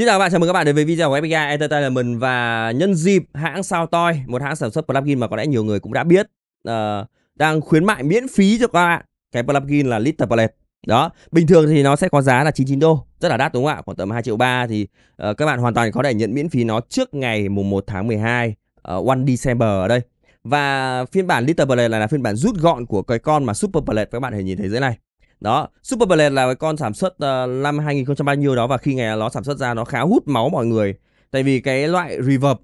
Xin chào các bạn, chào mừng các bạn đến với video của FPI Entertainment và nhân dịp hãng Sao Toi, một hãng sản xuất plugin mà có lẽ nhiều người cũng đã biết uh, đang khuyến mại miễn phí cho các bạn cái plugin là Little Palette. Đó, bình thường thì nó sẽ có giá là 99 đô, rất là đắt đúng không ạ? Khoảng tầm 2 triệu 3 thì uh, các bạn hoàn toàn có thể nhận miễn phí nó trước ngày mùng 1 tháng 12 uh, One December ở đây. Và phiên bản Little Palette là, là phiên bản rút gọn của cái con mà Super Palette các bạn hãy nhìn thấy dưới này. Đó, Super Blade là cái con sản xuất uh, năm 2003 bao nhiêu đó và khi ngày nó sản xuất ra nó khá hút máu mọi người. Tại vì cái loại reverb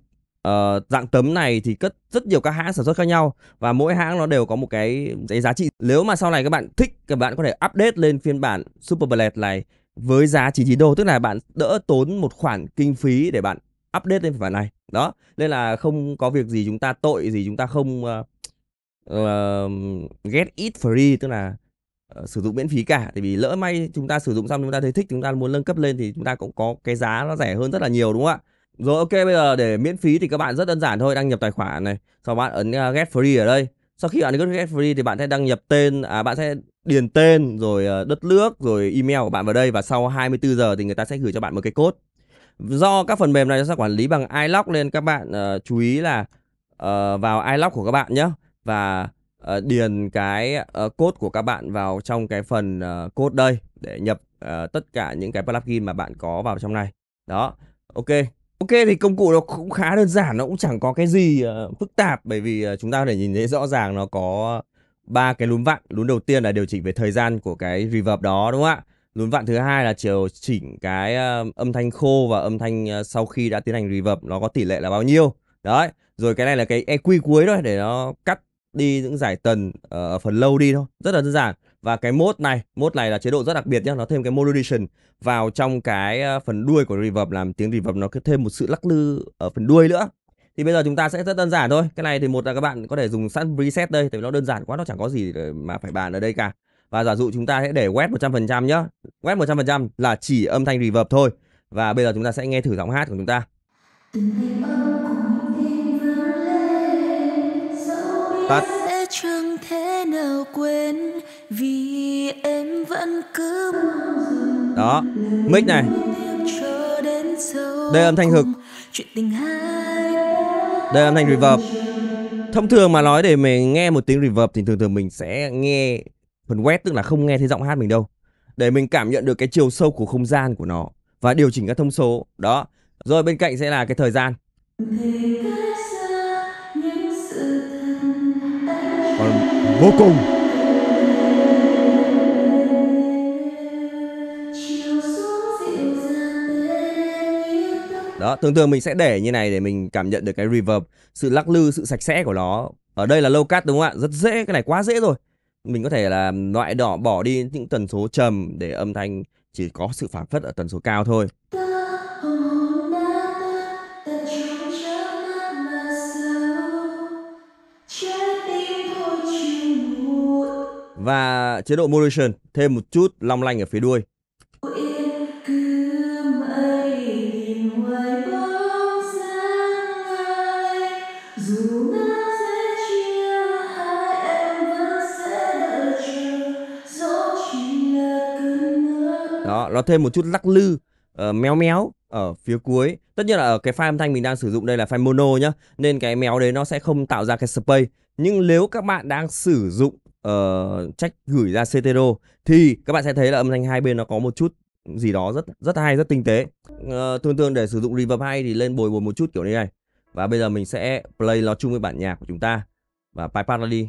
uh, dạng tấm này thì cất rất nhiều các hãng sản xuất khác nhau và mỗi hãng nó đều có một cái, cái giá trị. Nếu mà sau này các bạn thích các bạn có thể update lên phiên bản Super Blade này với giá 99 đô tức là bạn đỡ tốn một khoản kinh phí để bạn update lên phiên bản này. Đó, nên là không có việc gì chúng ta tội gì chúng ta không uh, uh, get it free tức là uh, sử dụng miễn phí cả. Tại vì lỡ may chúng ta sử dụng xong chúng ta thấy thích chúng ta muốn nâng cấp lên thì chúng ta cũng có cái giá nó rẻ hơn rất là nhiều đúng không ạ? Rồi ok bây giờ để miễn phí thì các bạn rất đơn giản thôi. Đăng nhập tài khoản này sau bạn ấn uh, get free ở đây. Sau khi bạn ấn get free thì bạn sẽ đăng nhập tên à bạn sẽ điền tên rồi uh, đất nước rồi email của bạn vào đây và sau 24 giờ thì người ta sẽ gửi cho bạn một cái code. Do các phần mềm này nó sẽ quản lý bằng iLock nên các bạn uh, chú ý là uh, vào iLock của các bạn nhé và uh, điền cái uh, code của các bạn vào trong cái phần uh, code đây để nhập uh, tất cả những cái plugin mà bạn có vào trong này. Đó ok. Ok thì công cụ nó cũng khá đơn giản nó cũng chẳng có cái gì uh, phức tạp bởi vì uh, chúng ta có thể nhìn thấy rõ ràng nó có ba cái lún vặn lún đầu tiên là điều chỉnh về thời gian của cái reverb đó đúng không ạ? Lún vặn thứ hai là chiều chỉnh cái uh, âm thanh khô và âm thanh uh, sau khi đã tiến hành reverb nó có tỷ lệ là bao nhiêu. Đấy rồi cái này là cái EQ cuối thôi để nó cắt đi những giải tần ờ, ở phần lâu đi thôi. Rất là đơn giản. Và cái mode này mode này là chế độ rất đặc biệt nhé nó thêm cái modulation vào trong cái ờ, phần đuôi của reverb, làm tiếng reverb nó thêm một sự lắc lư ở phần đuôi nữa. Thì bây giờ chúng ta sẽ rất đơn giản thôi. Cái này thì một là các bạn có thể dùng sẵn preset đây, tại vì nó đơn giản quá, nó chẳng có gì mà phải bàn ở đây cả. Và giả dụ chúng ta sẽ để wet 100% nhá. Wet 100% là chỉ âm thanh reverb thôi. Và bây giờ chúng ta sẽ nghe thử giọng hát của chúng ta. Tắt chẳng thể nào quên vì em vẫn cứ đó mic này. đây âm thanh hực. đây âm thanh reverb. thông thường mà nói để mình nghe một tiếng reverb thì thường thường mình sẽ nghe phần wet tức là không nghe thấy giọng hát mình đâu. Để mình cảm nhận được cái chiều sâu của không gian của nó và điều chỉnh các thông số. Đó rồi bên cạnh sẽ là cái thời gian vô cùng. Đó, thường thường mình sẽ để như này để mình cảm nhận được cái reverb, sự lắc lư, sự sạch sẽ của nó. Ở đây là low cut đúng không ạ? Rất dễ, cái này quá dễ rồi. Mình có thể là loại đỏ bỏ đi những tần số trầm để âm thanh chỉ có sự phản phất ở tần số cao thôi. Và chế độ modulation thêm một chút long lanh ở phía đuôi. Đó, nó thêm một chút lắc lư uh, méo méo ở phía cuối. Tất nhiên là ở cái file âm thanh mình đang sử dụng đây là file mono nhá, nên cái méo đấy nó sẽ không tạo ra cái space. Nhưng nếu các bạn đang sử dụng uh, trách gửi ra CTRO thì các bạn sẽ thấy là âm thanh hai bên nó có một chút gì đó rất rất hay rất tinh tế. Uh, thường thường để sử dụng reverb hay thì lên bồi bồi một chút kiểu như này. Và bây giờ mình sẽ play nó chung với bản nhạc của chúng ta. Và bypass nó đi.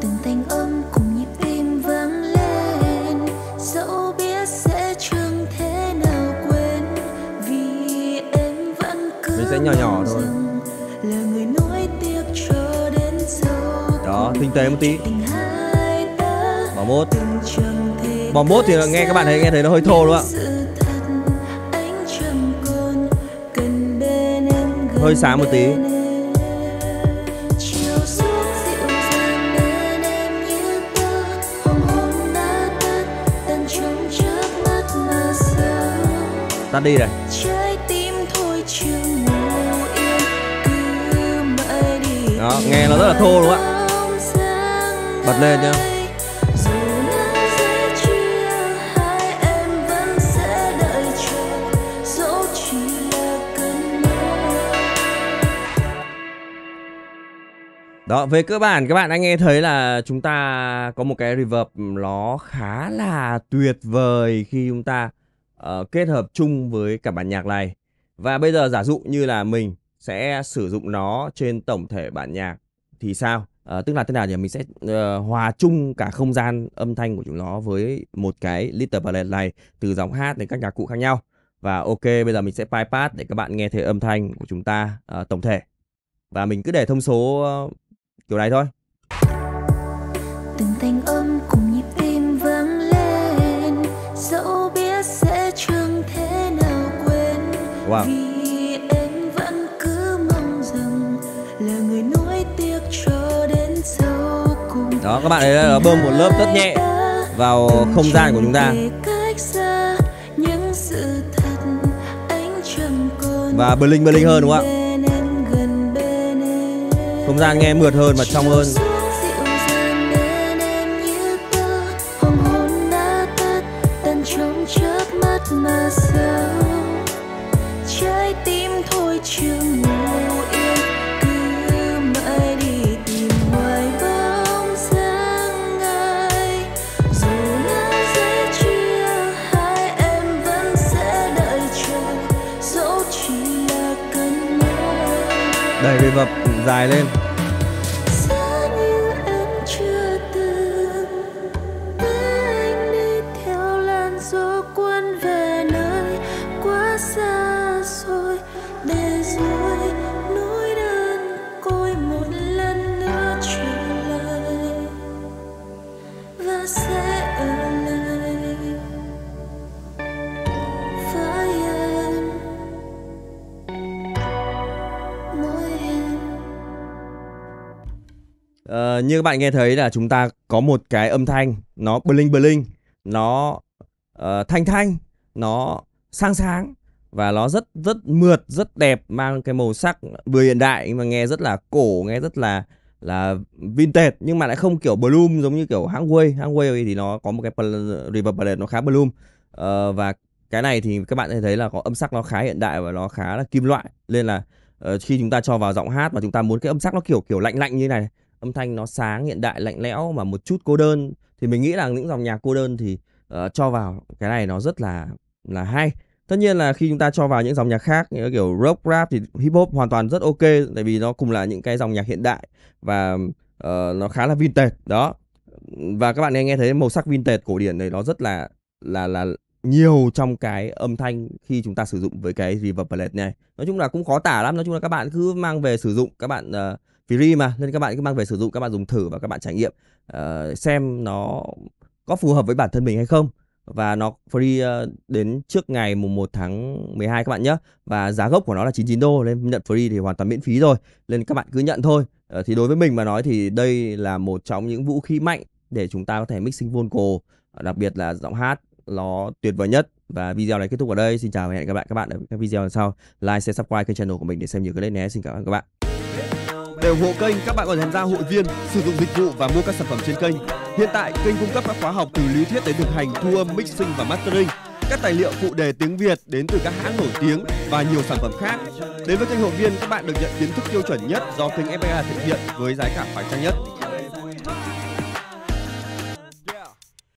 Từng thanh âm cùng đó tinh tế một tí. Bỏ mốt bỏ mốt thì nghe các bạn thấy, nghe thấy nó hơi thô đúng không ạ? Hơi sáng một tí. Tắt đi này. Đó, nghe nó rất là thô đúng không ạ? bật lên nhá Đó, về cơ bản các bạn đã nghe thấy là chúng ta có một cái reverb nó khá là tuyệt vời khi chúng ta uh, kết hợp chung với cả bản nhạc này. Và bây giờ giả dụ như là mình sẽ sử dụng nó trên tổng thể bản nhạc thì sao? Uh, tức là thế nào nhỉ? Mình sẽ uh, hòa chung cả không gian âm thanh của chúng nó với một cái Little Ballet này từ giọng hát đến các nhạc cụ khác nhau. Và ok, bây giờ mình sẽ bypass để các bạn nghe thấy âm thanh của chúng ta uh, tổng thể. Và mình cứ để thông số uh, kiểu này thôi từng thanh âm cùng nhịp tim vang lên dẫu biết sẽ chẳng thể nào quên wow. vì đó các bạn thấy là bơm một lớp rất nhẹ vào không gian của chúng ta. Và bling bling hơn đúng không ạ? không gian nghe mượt hơn và trong hơn vập dài lên. Ờ, như các bạn nghe thấy là chúng ta có một cái âm thanh nó bling bling, nó uh, thanh thanh, nó sang sáng và nó rất rất mượt, rất đẹp, mang cái màu sắc vừa hiện đại nhưng mà nghe rất là cổ, nghe rất là là vintage nhưng mà lại không kiểu bloom giống như kiểu hãng Way. Hãng Way thì nó có một cái reverb palette nó khá bloom. Uh, và cái này thì các bạn sẽ thấy là có âm sắc nó khá hiện đại và nó khá là kim loại nên là uh, khi chúng ta cho vào giọng hát mà chúng ta muốn cái âm sắc nó kiểu kiểu lạnh lạnh như này âm thanh nó sáng hiện đại lạnh lẽo mà một chút cô đơn. Thì mình nghĩ là những dòng nhạc cô đơn thì uh, cho vào cái này nó rất là là hay. Tất nhiên là khi chúng ta cho vào những dòng nhạc khác như kiểu rock rap thì hip hop hoàn toàn rất ok tại vì nó cùng là những cái dòng nhạc hiện đại và uh, nó khá là vintage đó. Và các bạn nghe nghe thấy màu sắc vintage cổ điển này nó rất là là là nhiều trong cái âm thanh khi chúng ta sử dụng với cái reverb palette này. Nói chung là cũng khó tả lắm nói chung là các bạn cứ mang về sử dụng các bạn uh, free mà nên các bạn cứ mang về sử dụng các bạn dùng thử và các bạn trải nghiệm uh, xem nó có phù hợp với bản thân mình hay không. Và nó free uh, đến trước ngày mùng 1 tháng 12 các bạn nhé và giá gốc của nó là 99 đô nên nhận free thì hoàn toàn miễn phí rồi. Nên các bạn cứ nhận thôi. Uh, thì đối với mình mà nói thì đây là một trong những vũ khí mạnh để chúng ta có thể mixing vocal đặc biệt là giọng hát nó tuyệt vời nhất. Và video này kết thúc ở đây. Xin chào và hẹn gặp lại các bạn ở các video lần sau. Like share subscribe kênh channel của mình để xem nhiều clip nhé. Xin cảm ơn các bạn để ủng hộ kênh, các bạn có thể tham gia hội viên, sử dụng dịch vụ và mua các sản phẩm trên kênh. Hiện tại, kênh cung cấp các khóa học từ lý thuyết đến thực hành thu âm, mixing và mastering, các tài liệu phụ đề tiếng Việt đến từ các hãng nổi tiếng và nhiều sản phẩm khác. Đến với kênh hội viên, các bạn được nhận kiến thức tiêu chuẩn nhất do kênh FPA thực hiện với giá cả phải chăng nhất.